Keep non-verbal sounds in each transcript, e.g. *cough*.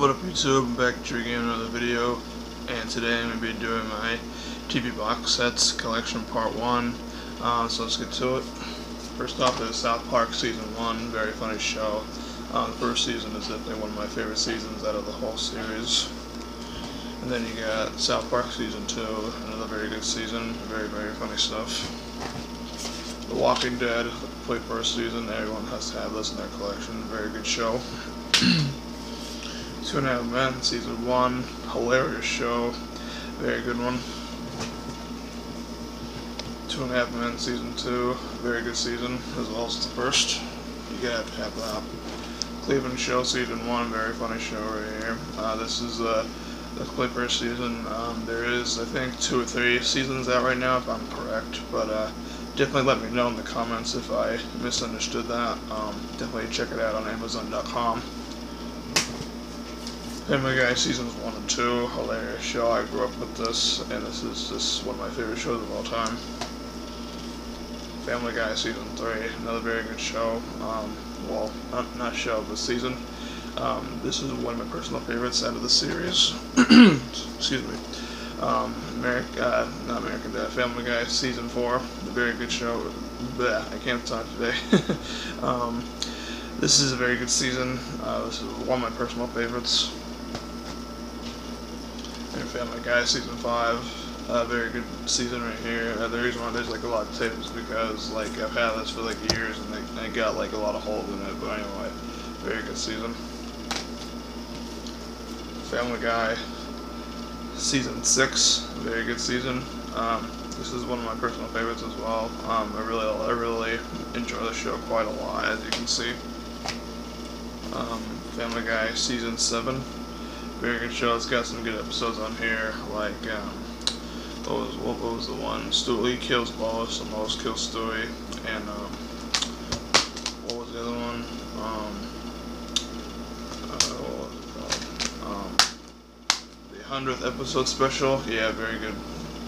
What up YouTube, I'm back to again another video and today I'm going to be doing my TV box sets collection part 1 uh, so let's get to it. First off is South Park season 1, very funny show. Uh, the first season is definitely one of my favorite seasons out of the whole series. And then you got South Park season 2, another very good season, very very funny stuff. The Walking Dead, complete first season, everyone has to have this in their collection, very good show. *clears throat* Two and a Half Men, season one, hilarious show, very good one. Two and a Half Men, season two, very good season, as well as the first. You gotta have to have that. Cleveland Show, season one, very funny show right here. Uh, this is uh, the first season. Um, there is, I think, two or three seasons out right now, if I'm correct, but uh, definitely let me know in the comments if I misunderstood that. Um, definitely check it out on Amazon.com. Family Guy seasons one and two, hilarious show. I grew up with this, and this is just one of my favorite shows of all time. Family Guy season three, another very good show. Um, well, not, not show, but season. Um, this is one of my personal favorites out of the series. *clears throat* Excuse me. Um, America, uh, not American Dad, Family Guy season four, a very good show. Bleh, I can't talk today. *laughs* um, this is a very good season. Uh, this is one of my personal favorites. Family Guy season five. Uh, very good season right here. Uh, the reason why there's like a lot of is because like I've had this for like years and they, they got like a lot of holes in it. But anyway, very good season. Family Guy season six, very good season. Um, this is one of my personal favorites as well. Um, I really, I really enjoy the show quite a lot, as you can see. Um, Family Guy season seven very good show. It's got some good episodes on here, like um, what was what, was the one? Stewie kills Lois, and Lois kills Stewie, and um, what was the other one? Um, uh, what? Um, the hundredth episode special. Yeah, very good,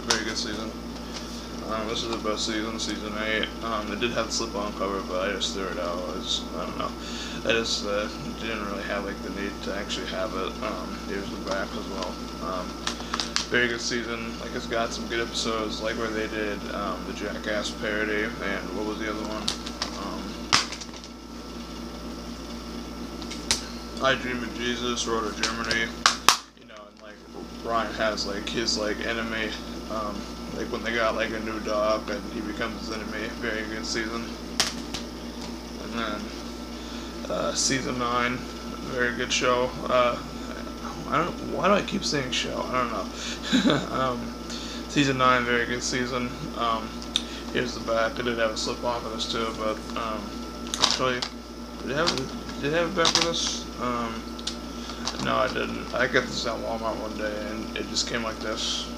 very good season. Um, this is the best season, season 8. Um, they did have the slip-on cover, but I just threw it out. I, I don't know. I just uh, didn't really have like the need to actually have it. Um, here's the back as well. Um, very good season. Like it's got some good episodes, like where they did um, the Jackass parody, and what was the other one? Um, I Dream of Jesus, Road to Germany. You know, and like Brian has like his like enemy. Like when they got like a new dog and he becomes an enemy. Very good season. And then uh, season nine, very good show. Uh, I don't. Why do I keep saying show? I don't know. *laughs* um, season nine, very good season. Um, here's the back. I did have a slip on for this too, but um, actually, did it have did it have a back for this? Um, no, I didn't. I got this at Walmart one day, and it just came like this.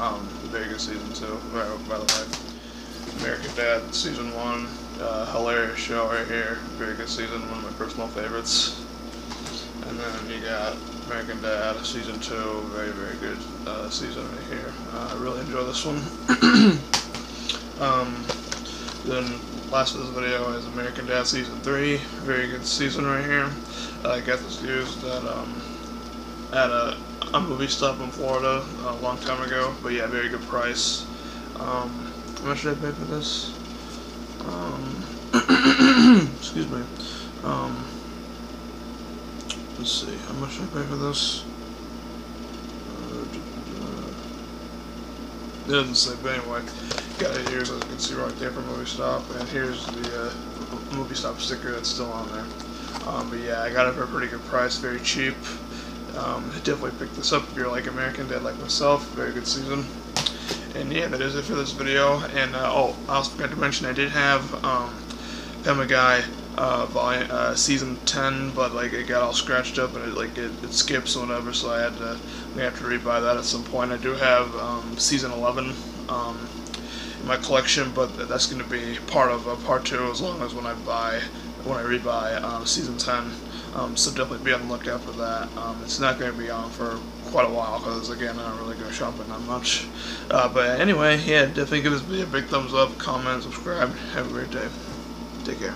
Um, good season two, by, by the way. American Dad season one, uh, hilarious show right here. Very good season, one of my personal favorites. And then you got American Dad season two, very very good uh, season right here. Uh, I really enjoy this one. *coughs* um, then last of this video is American Dad season three, very good season right here. I got this used at um, at a a movie stop in Florida a long time ago, but yeah, very good price. Um, how much did I pay for this? Um, *coughs* excuse me. Um, let's see, how much did I pay for this? Uh, it doesn't say, but anyway, got it here, as you can see right there from Movie Stop, and here's the uh, Movie Stop sticker that's still on there. Um, but yeah, I got it for a pretty good price, very cheap. Um, definitely pick this up if you're like American Dad like myself. Very good season. And yeah, that is it for this video. And uh, oh, I also forgot to mention I did have um, Family Guy uh, volume, uh, season 10, but like it got all scratched up and it like it, it skips or whatever, so I had to we have to rebuy that at some point. I do have um, season 11 um, in my collection, but that's going to be part of uh, part two as long as when I buy when I rebuy um, season 10. Um, so definitely be on the lookout for that. Um, it's not going to be on for quite a while because again I don't really go shopping that much. Uh, but anyway, yeah, definitely give this video a big thumbs up, comment, subscribe. Have a great day. Take care.